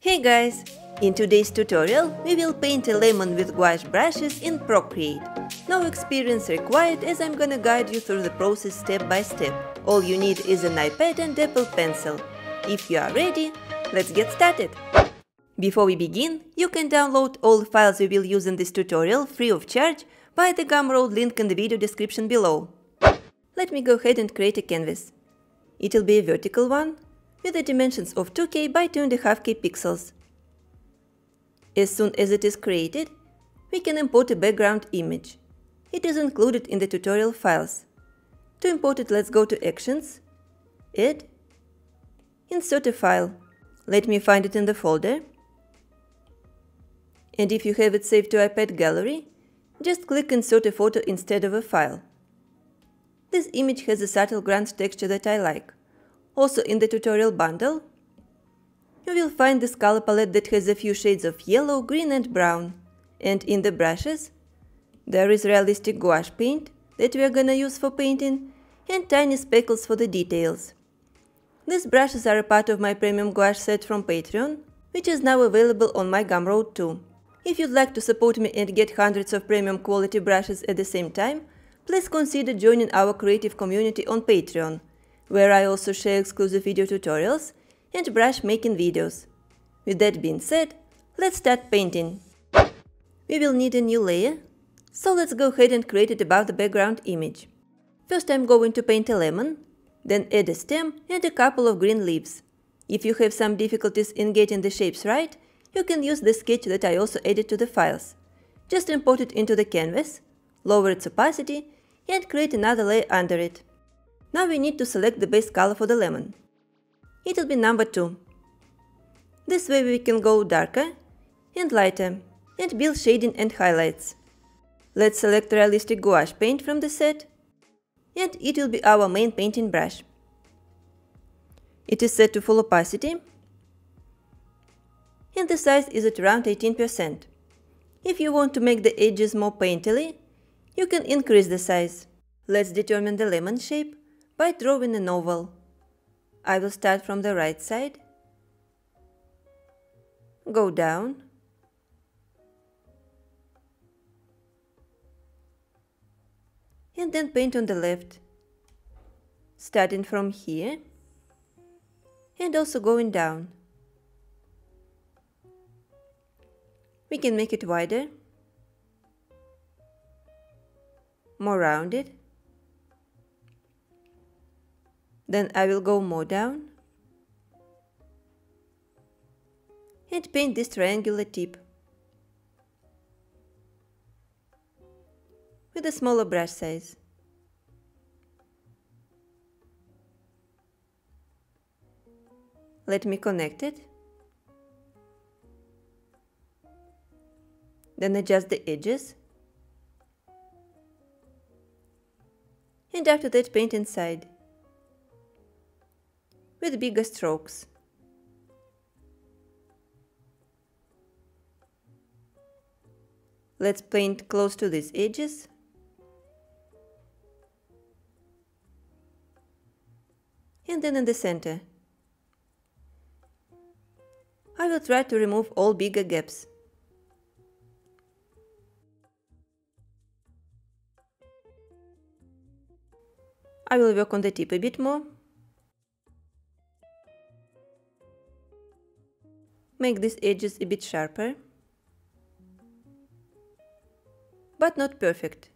Hey guys! In today's tutorial, we will paint a lemon with gouache brushes in Procreate. No experience required as I'm gonna guide you through the process step by step. All you need is an iPad and Apple Pencil. If you are ready, let's get started! Before we begin, you can download all files we will use in this tutorial free of charge via the Gumroad link in the video description below. Let me go ahead and create a canvas. It'll be a vertical one, with the dimensions of 2K by 2.5K pixels. As soon as it is created, we can import a background image. It is included in the tutorial files. To import it, let's go to Actions, Add, Insert a file. Let me find it in the folder. And if you have it saved to iPad Gallery, just click Insert a photo instead of a file. This image has a subtle grunge texture that I like. Also in the tutorial bundle, you will find this color palette that has a few shades of yellow, green and brown. And in the brushes, there is realistic gouache paint that we are gonna use for painting and tiny speckles for the details. These brushes are a part of my premium gouache set from Patreon, which is now available on my Gumroad too. If you'd like to support me and get hundreds of premium quality brushes at the same time, please consider joining our creative community on Patreon where I also share exclusive video tutorials and brush making videos. With that being said, let's start painting. We will need a new layer, so let's go ahead and create it above the background image. First I'm going to paint a lemon, then add a stem and a couple of green leaves. If you have some difficulties in getting the shapes right, you can use the sketch that I also added to the files. Just import it into the canvas, lower its opacity and create another layer under it. Now we need to select the base color for the lemon. It will be number 2. This way we can go darker and lighter and build shading and highlights. Let's select realistic gouache paint from the set and it will be our main painting brush. It is set to full opacity and the size is at around 18%. If you want to make the edges more painterly, you can increase the size. Let's determine the lemon shape by drawing an oval. I will start from the right side, go down, and then paint on the left, starting from here. And also going down. We can make it wider, more rounded, Then I will go more down and paint this triangular tip with a smaller brush size. Let me connect it. Then adjust the edges. And after that paint inside with bigger strokes. Let's paint close to these edges. And then in the center. I will try to remove all bigger gaps. I will work on the tip a bit more. Make these edges a bit sharper, but not perfect.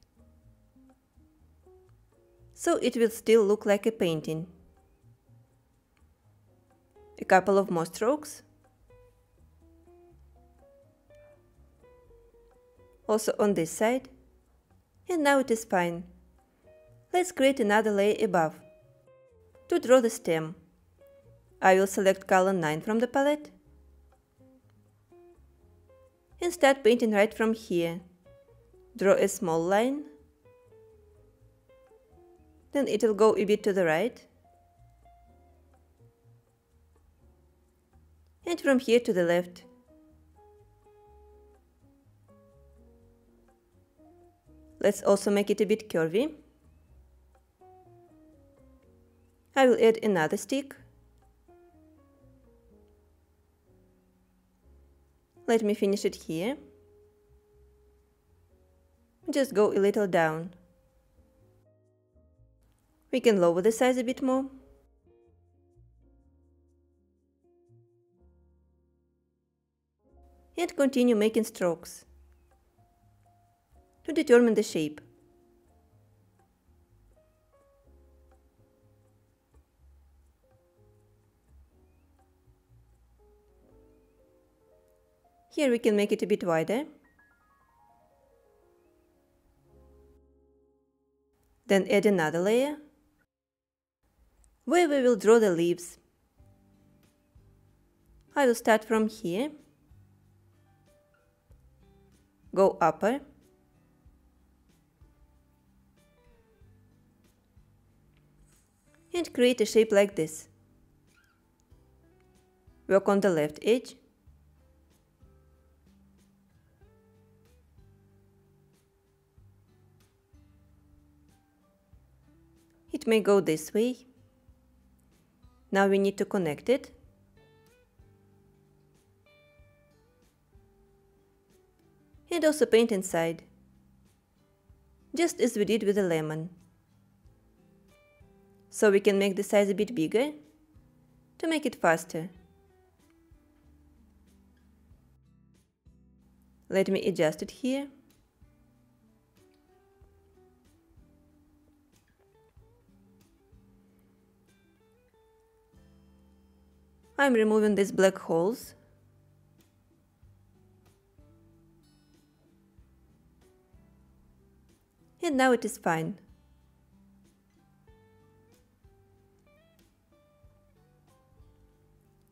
So it will still look like a painting. A couple of more strokes. Also on this side. And now it is fine. Let's create another layer above. To draw the stem, I will select color 9 from the palette start painting right from here. Draw a small line, then it will go a bit to the right, and from here to the left. Let's also make it a bit curvy. I will add another stick Let me finish it here. Just go a little down. We can lower the size a bit more. And continue making strokes. To determine the shape. Here we can make it a bit wider. Then add another layer, where we will draw the leaves. I will start from here, go upper, and create a shape like this. Work on the left edge, It may go this way. Now we need to connect it. And also paint inside, just as we did with the lemon. So we can make the size a bit bigger to make it faster. Let me adjust it here. I'm removing these black holes. And now it is fine.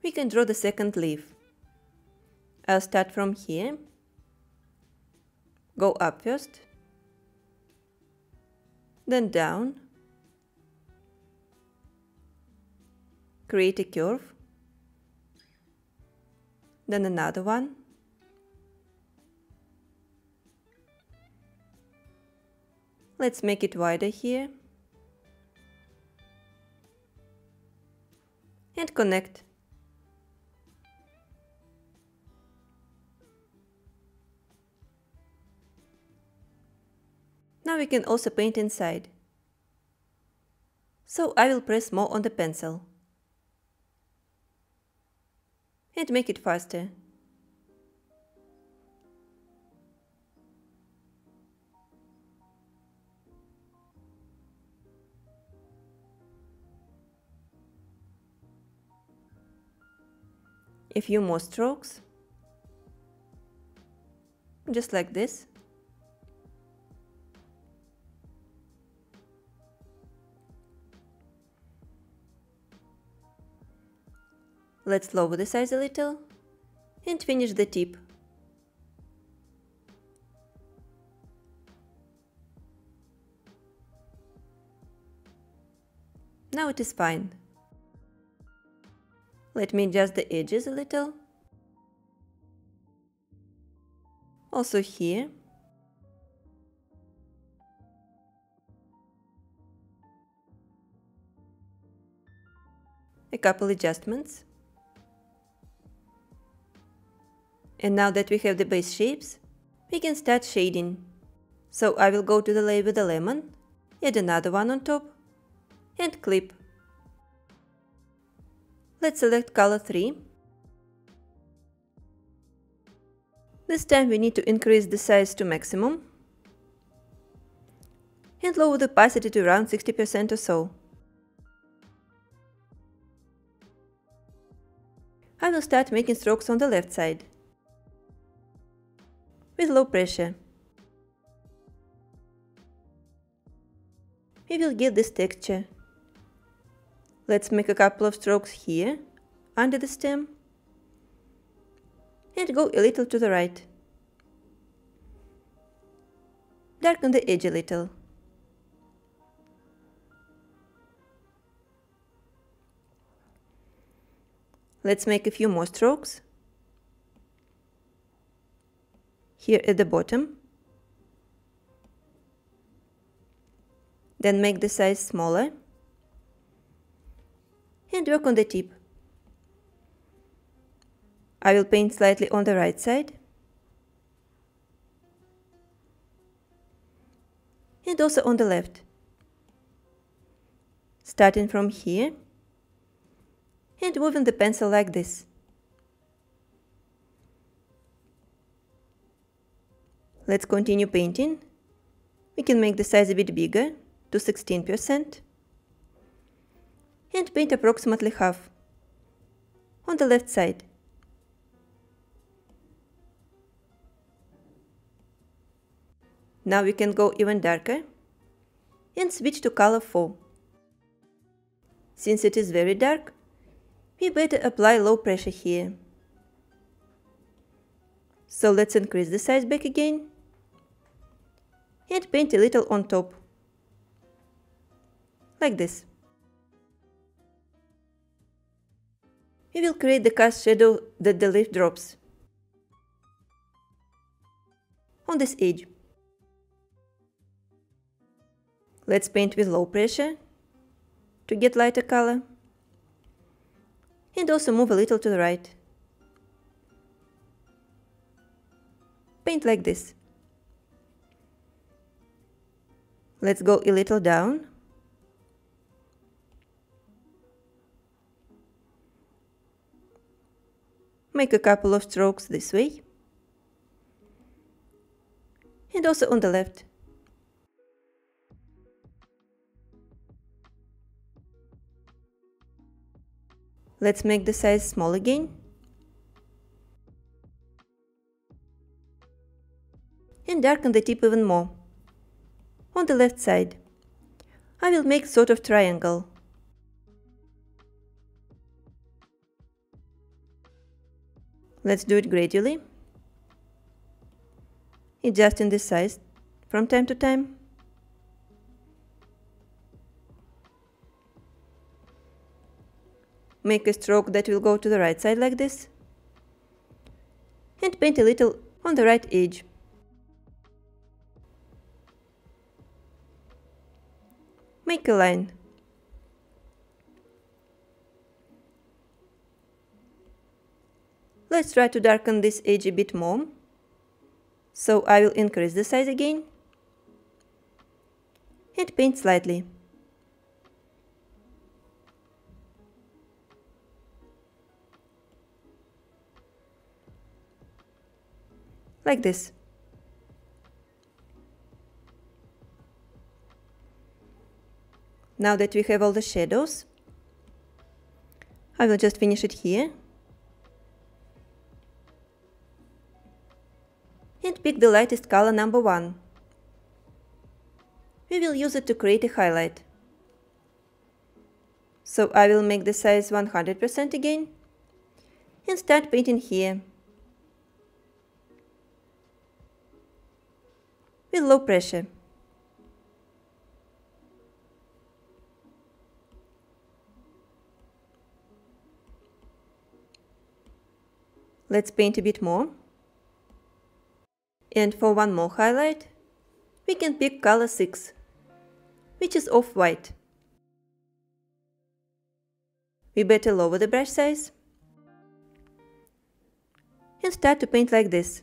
We can draw the second leaf. I'll start from here, go up first, then down, create a curve, then another one. Let's make it wider here. And connect. Now we can also paint inside. So I will press more on the pencil. And make it faster. A few more strokes, just like this. Let's lower the size a little and finish the tip. Now it is fine. Let me adjust the edges a little. Also here. A couple adjustments. And now that we have the base shapes, we can start shading. So I will go to the layer with the lemon, add another one on top, and clip. Let's select color 3. This time we need to increase the size to maximum and lower the opacity to around 60% or so. I will start making strokes on the left side with low pressure. We will get this texture. Let's make a couple of strokes here, under the stem, and go a little to the right. Darken the edge a little. Let's make a few more strokes here at the bottom. Then make the size smaller and work on the tip. I will paint slightly on the right side. And also on the left. Starting from here and moving the pencil like this. Let's continue painting. We can make the size a bit bigger, to 16%, and paint approximately half on the left side. Now we can go even darker and switch to color 4. Since it is very dark, we better apply low pressure here. So let's increase the size back again and paint a little on top. Like this. We will create the cast shadow that the leaf drops on this edge. Let's paint with low pressure to get lighter color and also move a little to the right. Paint like this. Let's go a little down. Make a couple of strokes this way. And also on the left. Let's make the size small again. And darken the tip even more on the left side. I will make sort of triangle. Let's do it gradually, adjusting the size from time to time. Make a stroke that will go to the right side like this. And paint a little on the right edge. Make a line. Let's try to darken this edge a bit more. So I will increase the size again and paint slightly. Like this. Now that we have all the shadows, I will just finish it here. And pick the lightest color number 1. We will use it to create a highlight. So I will make the size 100% again and start painting here. With low pressure. Let's paint a bit more. And for one more highlight, we can pick color 6, which is off-white. We better lower the brush size and start to paint like this.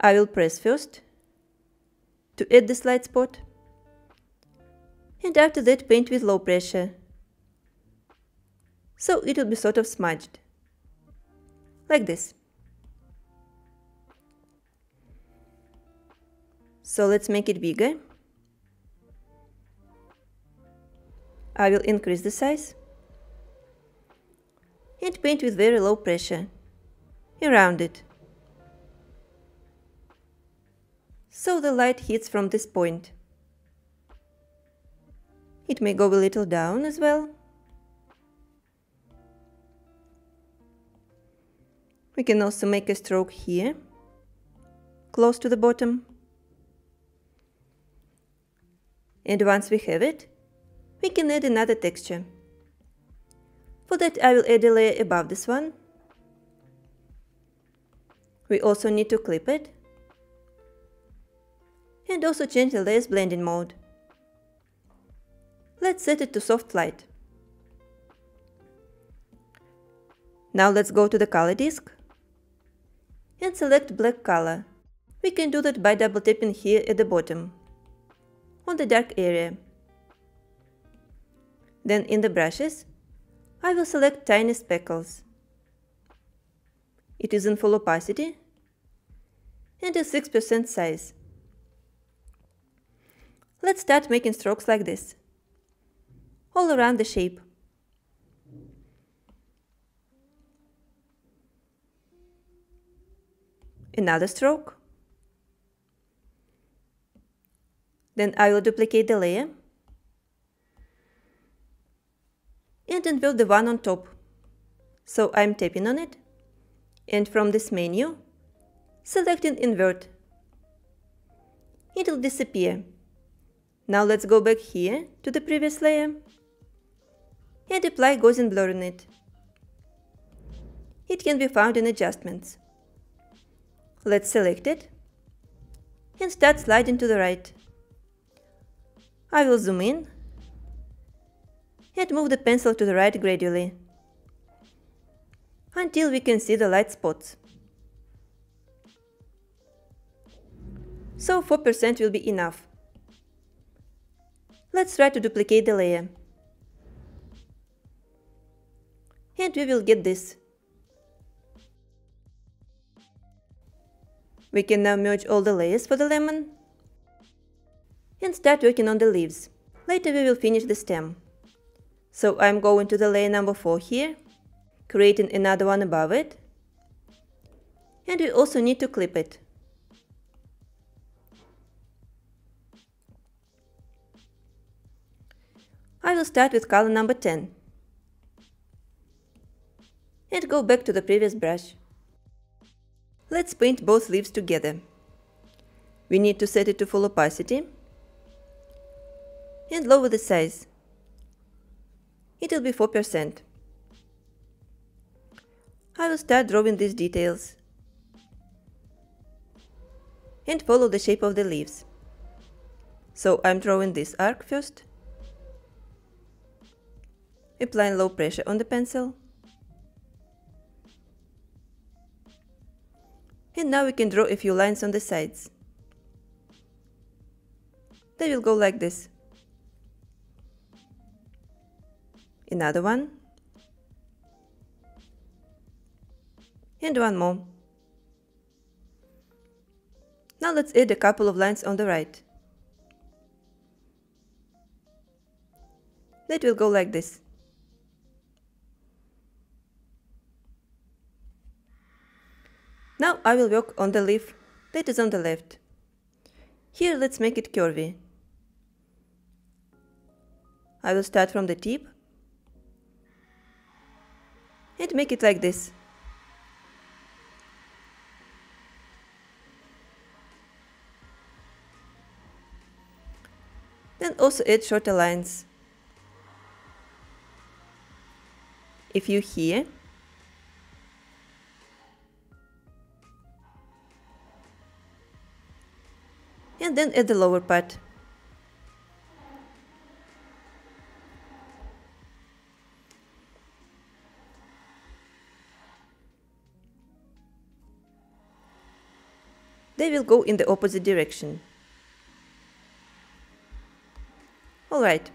I will press first to add the light spot and after that paint with low pressure so it will be sort of smudged like this. So let's make it bigger. I will increase the size and paint with very low pressure around it. So the light hits from this point. It may go a little down as well. We can also make a stroke here, close to the bottom. And once we have it, we can add another texture. For that I will add a layer above this one. We also need to clip it. And also change the layer's blending mode. Let's set it to soft light. Now let's go to the color disk and select black color. We can do that by double tapping here at the bottom, on the dark area. Then in the brushes, I will select tiny speckles. It is in full opacity and a 6% size. Let's start making strokes like this, all around the shape. Another stroke. Then I will duplicate the layer and invert the one on top. So I'm tapping on it and from this menu, selecting invert. It'll disappear. Now let's go back here to the previous layer and apply Gaussian blur on it. It can be found in adjustments. Let's select it and start sliding to the right. I will zoom in and move the pencil to the right gradually until we can see the light spots. So 4% will be enough. Let's try to duplicate the layer. And we will get this. We can now merge all the layers for the lemon and start working on the leaves. Later we will finish the stem. So I'm going to the layer number 4 here, creating another one above it. And we also need to clip it. I will start with color number 10 and go back to the previous brush. Let's paint both leaves together. We need to set it to full opacity and lower the size. It'll be 4%. I will start drawing these details and follow the shape of the leaves. So I'm drawing this arc first, applying low pressure on the pencil, and now we can draw a few lines on the sides. They will go like this. Another one. And one more. Now let's add a couple of lines on the right. That will go like this. Now I will work on the leaf that is on the left. Here let's make it curvy. I will start from the tip and make it like this. Then also add shorter lines. If you here. And then add the lower part. they will go in the opposite direction. Alright.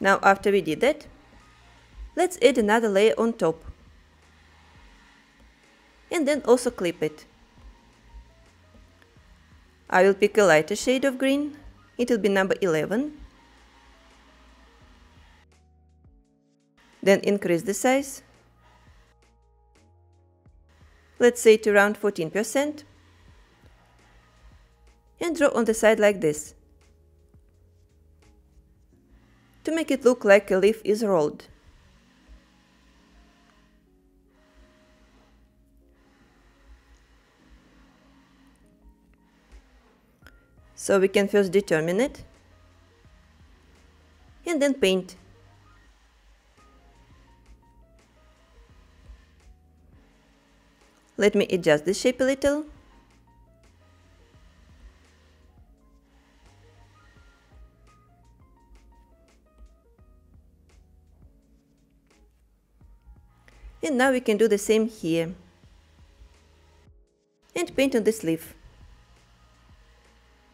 Now after we did that, let's add another layer on top. And then also clip it. I will pick a lighter shade of green, it will be number 11. Then increase the size let's say to around 14%, and draw on the side like this, to make it look like a leaf is rolled. So we can first determine it and then paint. Let me adjust the shape a little. And now we can do the same here. And paint on the sleeve.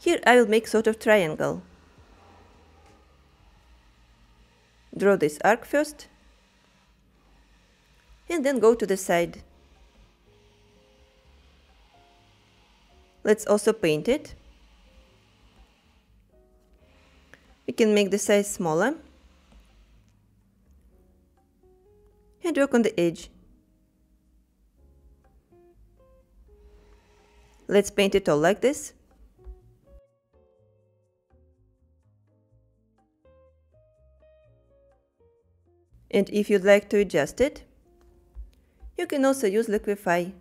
Here I will make sort of triangle. Draw this arc first. And then go to the side. Let's also paint it. We can make the size smaller. And work on the edge. Let's paint it all like this. And if you'd like to adjust it, you can also use Liquify.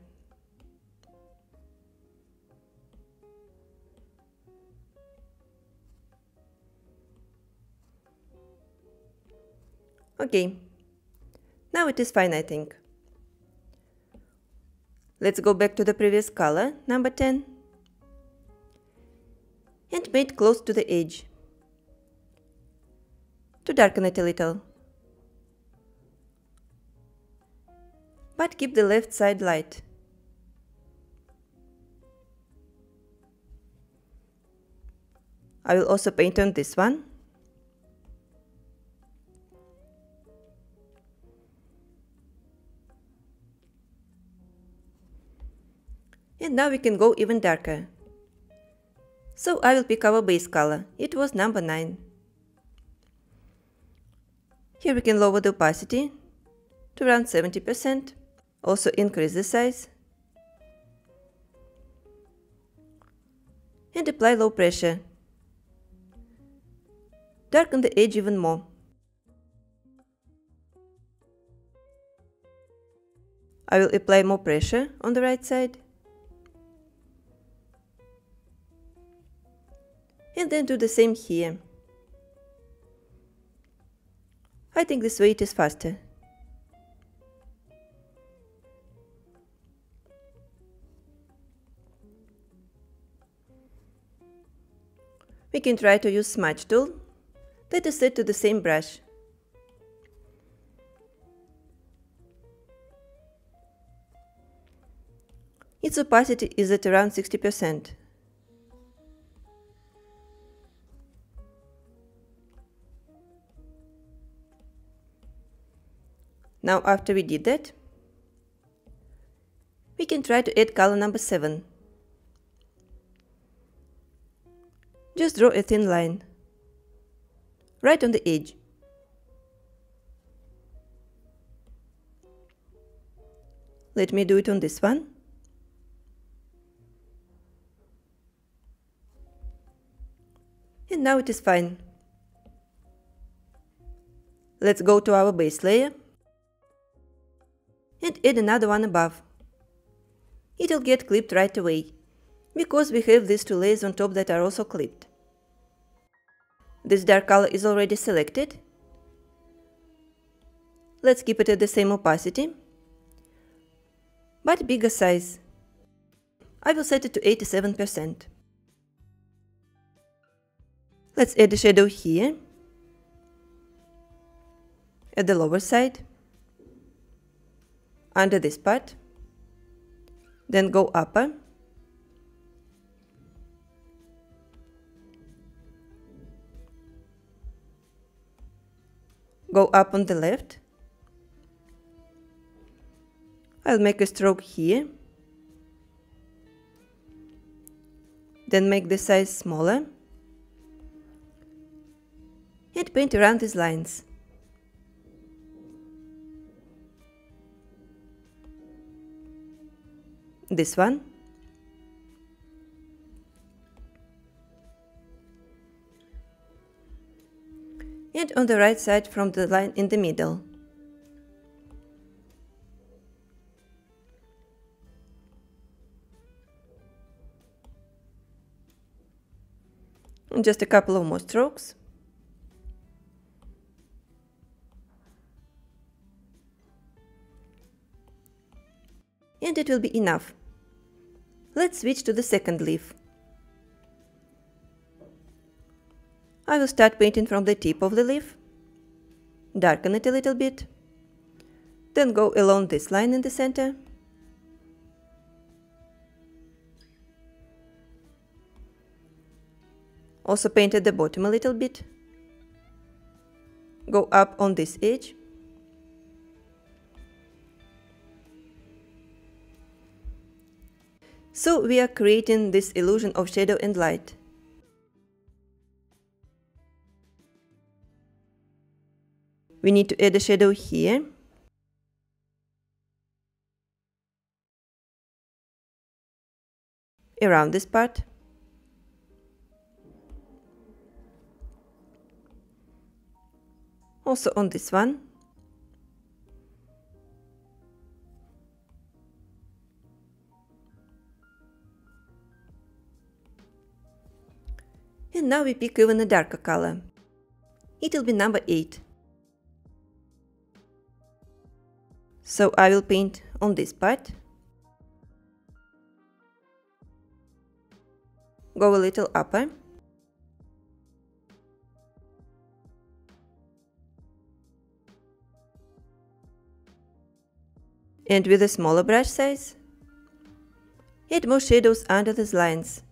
Okay, now it is fine I think. Let's go back to the previous color, number 10, and paint close to the edge to darken it a little. But keep the left side light. I will also paint on this one. And now we can go even darker. So I will pick our base color. It was number 9. Here we can lower the opacity to around 70%. Also increase the size. And apply low pressure. Darken the edge even more. I will apply more pressure on the right side. and then do the same here. I think this way it is faster. We can try to use smudge tool Let us set to the same brush. Its opacity is at around 60%. Now after we did that, we can try to add color number 7. Just draw a thin line, right on the edge. Let me do it on this one. And now it is fine. Let's go to our base layer and add another one above. It'll get clipped right away, because we have these two layers on top that are also clipped. This dark color is already selected. Let's keep it at the same opacity, but bigger size. I will set it to 87%. Let's add a shadow here, at the lower side under this part then go upper go up on the left. I'll make a stroke here. Then make the size smaller. And paint around these lines. This one and on the right side from the line in the middle. And just a couple of more strokes. And it will be enough. Let's switch to the second leaf. I will start painting from the tip of the leaf, darken it a little bit, Then go along this line in the center. Also paint at the bottom a little bit. Go up on this edge. So we are creating this illusion of shadow and light. We need to add a shadow here. Around this part. Also on this one. And now we pick even a darker color. It will be number 8. So I will paint on this part. Go a little upper. And with a smaller brush size, add more shadows under these lines.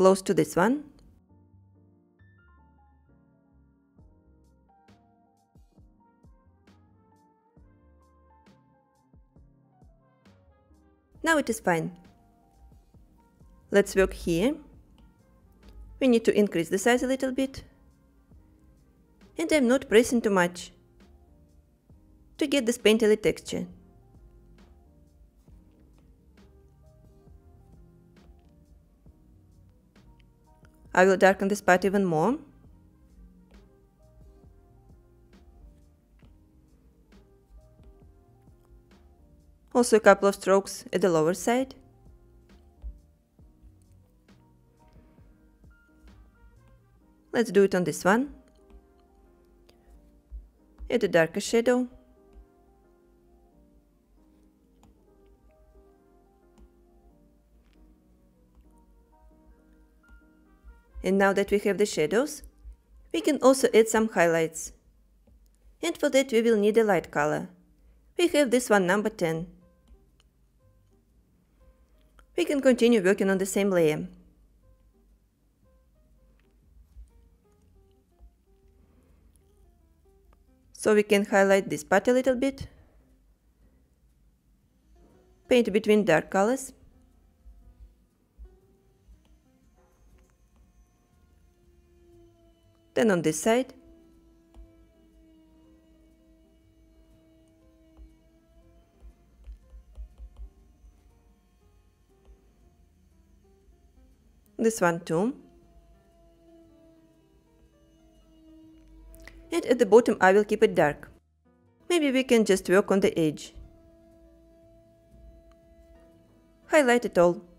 Close to this one. Now it is fine. Let's work here. We need to increase the size a little bit. And I'm not pressing too much to get this painterly texture. I will darken this part even more. Also a couple of strokes at the lower side. Let's do it on this one. Add a darker shadow. And now that we have the shadows, we can also add some highlights. And for that we will need a light color. We have this one number 10. We can continue working on the same layer. So we can highlight this part a little bit, paint between dark colors, Then on this side, this one too. And at the bottom I will keep it dark. Maybe we can just work on the edge. Highlight it all.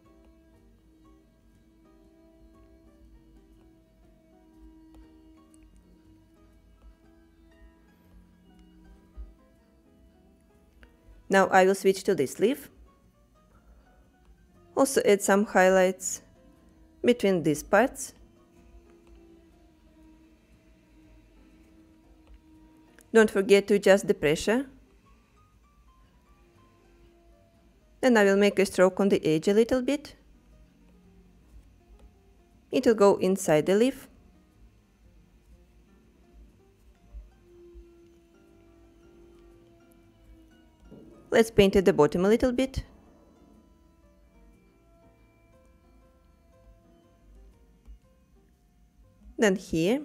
Now I will switch to this leaf. Also add some highlights between these parts. Don't forget to adjust the pressure. Then I will make a stroke on the edge a little bit. It will go inside the leaf. Let's paint at the bottom a little bit. Then here.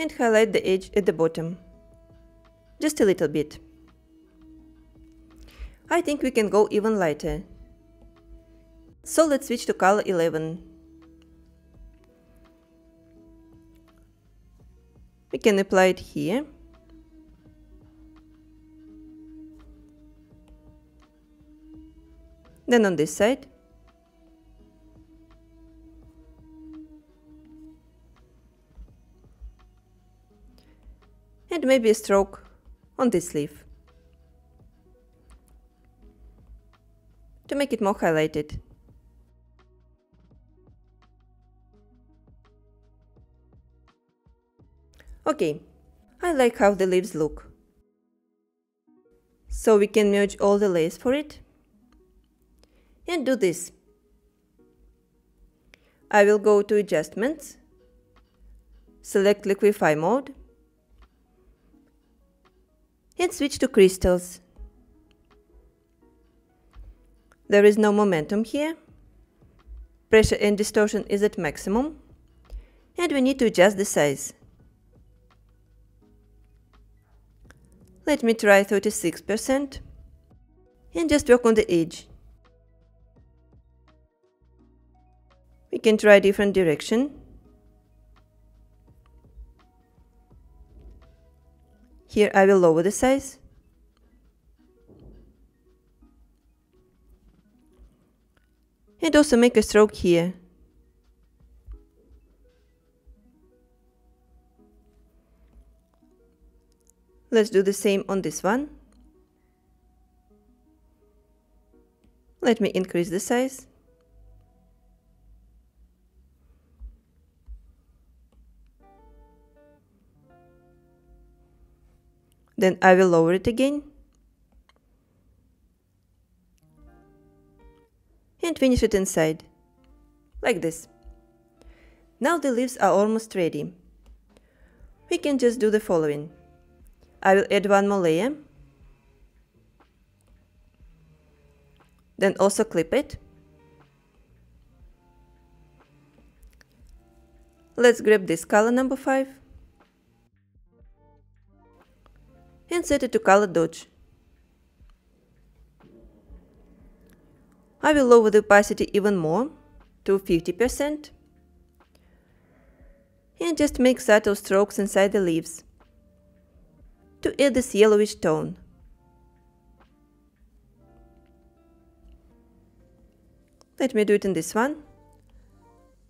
And highlight the edge at the bottom. Just a little bit. I think we can go even lighter. So let's switch to color 11. We can apply it here. Then on this side. And maybe a stroke on this leaf. To make it more highlighted. Okay, I like how the leaves look. So we can merge all the layers for it. And do this. I will go to adjustments, select liquify mode, and switch to crystals. There is no momentum here. Pressure and distortion is at maximum. And we need to adjust the size. Let me try 36% and just work on the edge. We can try different direction. Here I will lower the size. And also make a stroke here. Let's do the same on this one. Let me increase the size. Then I will lower it again. And finish it inside. Like this. Now the leaves are almost ready. We can just do the following. I will add one more layer. Then also clip it. Let's grab this color number 5 and set it to color dodge. I will lower the opacity even more to 50% and just make subtle strokes inside the leaves to add this yellowish tone. Let me do it in this one.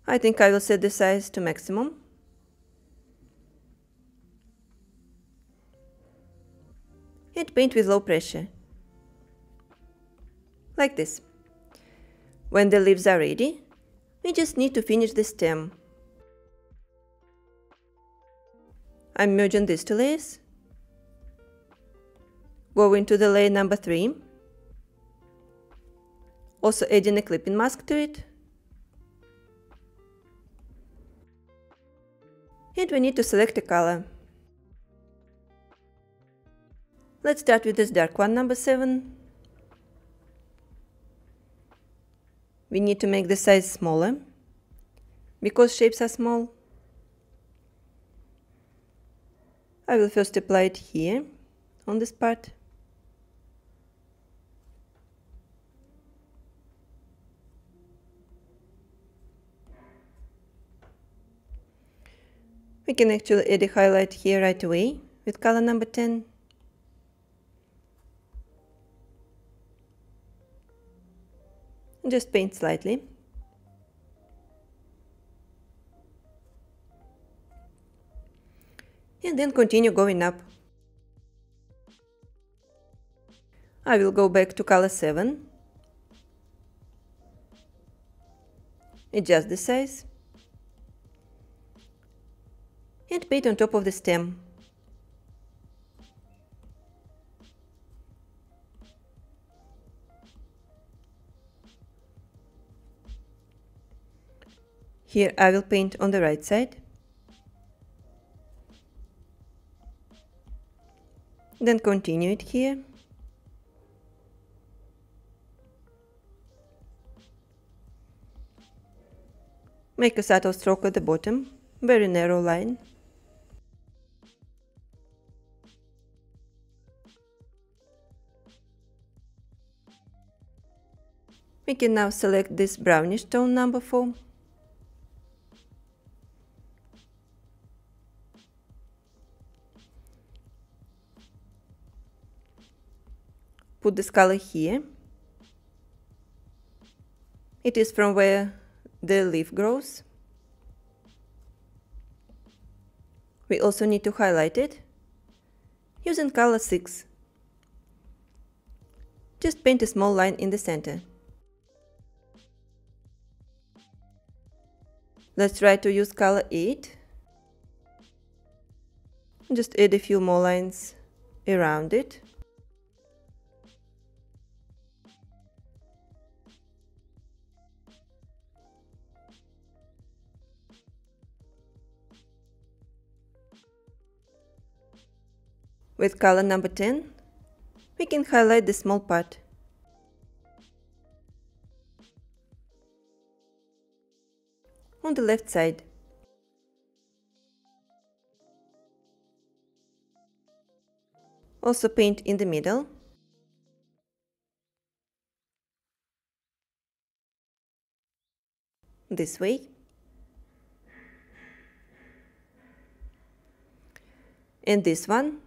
I think I will set the size to maximum. And paint with low pressure. Like this. When the leaves are ready, we just need to finish the stem. I'm merging these two layers Go into the layer number 3. Also adding a clipping mask to it. And we need to select a color. Let's start with this dark one, number 7. We need to make the size smaller, because shapes are small. I will first apply it here, on this part. We can actually add a highlight here right away with color number 10. Just paint slightly. And then continue going up. I will go back to color 7. Adjust the size and paint on top of the stem. Here I will paint on the right side. Then continue it here. Make a subtle stroke at the bottom, very narrow line. We can now select this brownish tone number 4. Put this color here. It is from where the leaf grows. We also need to highlight it using color 6. Just paint a small line in the center. Let's try to use color 8. Just add a few more lines around it. With color number 10, we can highlight the small part. On the left side. Also paint in the middle. This way. And this one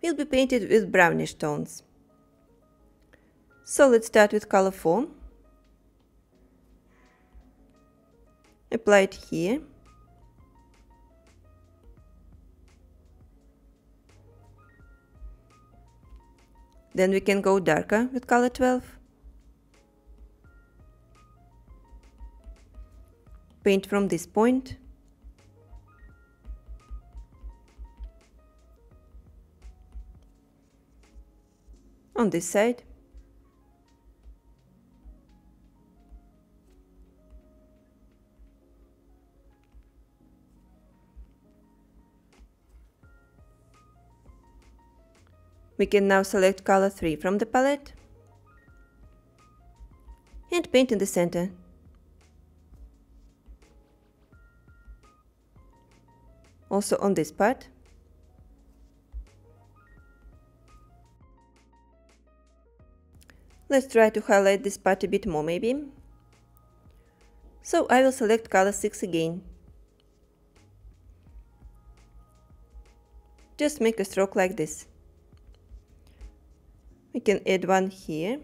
will be painted with brownish tones. So let's start with color 4. Apply it here. Then we can go darker with color 12. Paint from this point. on this side. We can now select color 3 from the palette and paint in the center. Also on this part. Let's try to highlight this part a bit more maybe. So I will select color 6 again. Just make a stroke like this. We can add one here.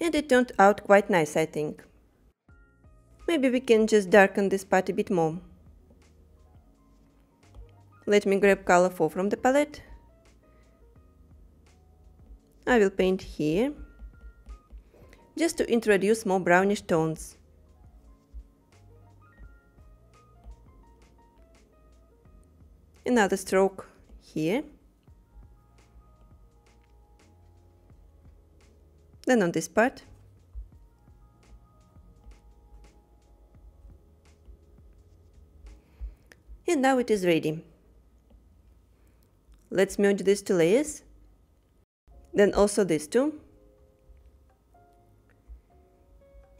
And it turned out quite nice I think. Maybe we can just darken this part a bit more. Let me grab color 4 from the palette. I will paint here, just to introduce more brownish tones. Another stroke here. Then on this part. And now it is ready. Let's merge these two layers. Then also these two.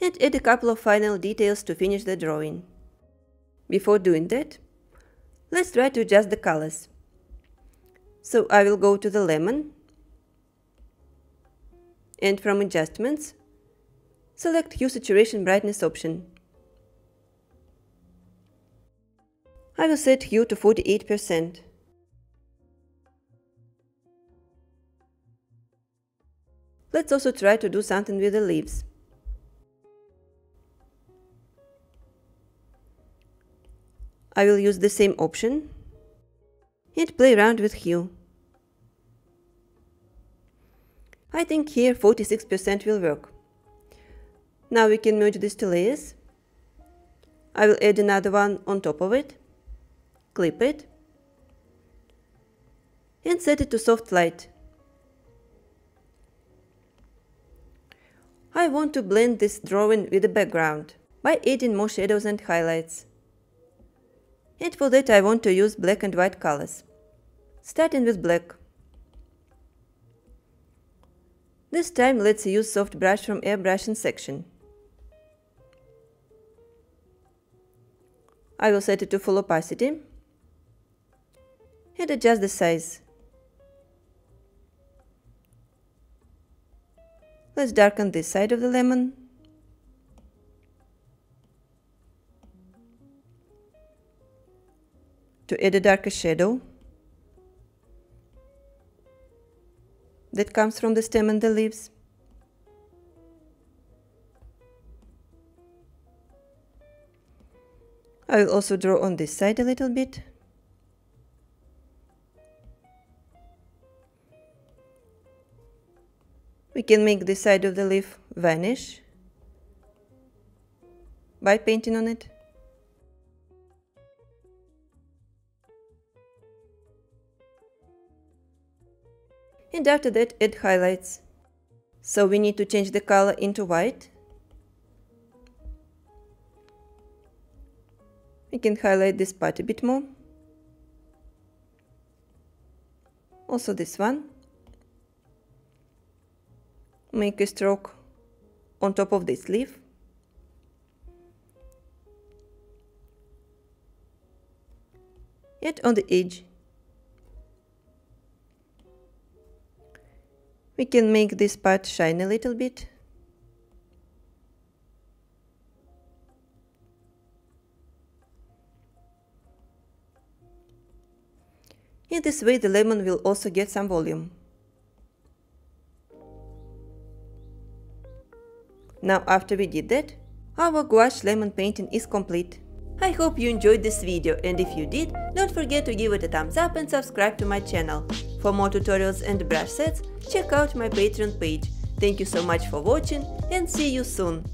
And add a couple of final details to finish the drawing. Before doing that, let's try to adjust the colors. So I will go to the lemon and from adjustments, select hue saturation brightness option. I will set hue to 48%. Let's also try to do something with the leaves. I will use the same option and play around with hue. I think here 46% will work. Now we can merge these two layers. I will add another one on top of it, clip it, and set it to soft light. I want to blend this drawing with the background by adding more shadows and highlights. And for that I want to use black and white colors. Starting with black. This time let's use soft brush from airbrushing section. I will set it to full opacity and adjust the size. Let's darken this side of the lemon. To add a darker shadow that comes from the stem and the leaves. I will also draw on this side a little bit. We can make the side of the leaf vanish by painting on it. And after that add highlights. So we need to change the color into white. We can highlight this part a bit more. Also this one make a stroke on top of this leaf. Yet on the edge. We can make this part shine a little bit. In this way the lemon will also get some volume. Now after we did that, our gouache lemon painting is complete. I hope you enjoyed this video and if you did, don't forget to give it a thumbs up and subscribe to my channel. For more tutorials and brush sets, check out my Patreon page. Thank you so much for watching and see you soon!